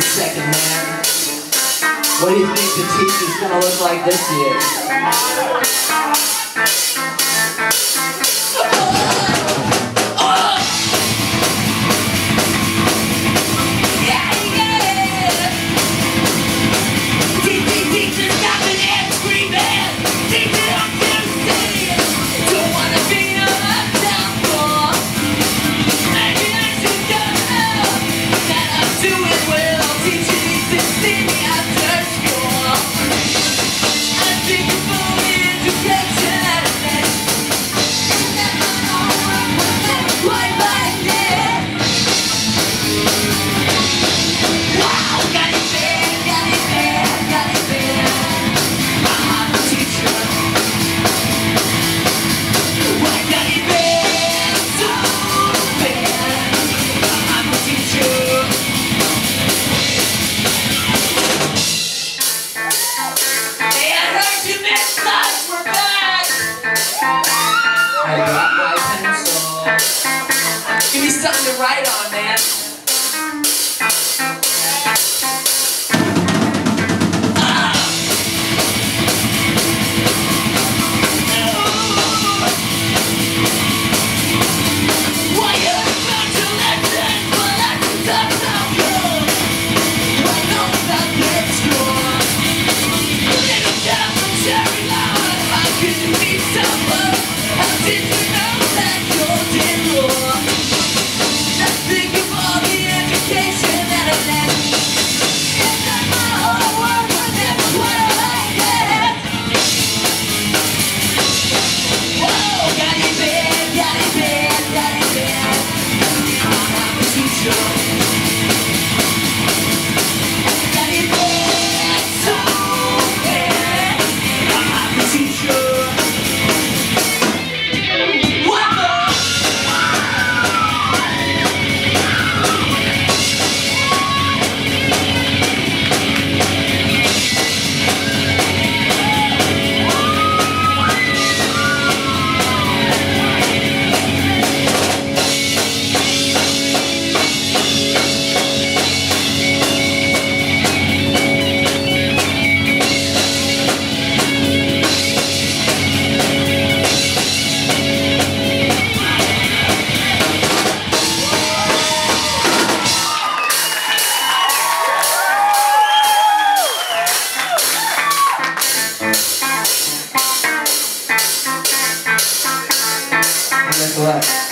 second, man. What do you think the teacher's gonna look like this year? I touch you? Something to write on, man. Nicolette.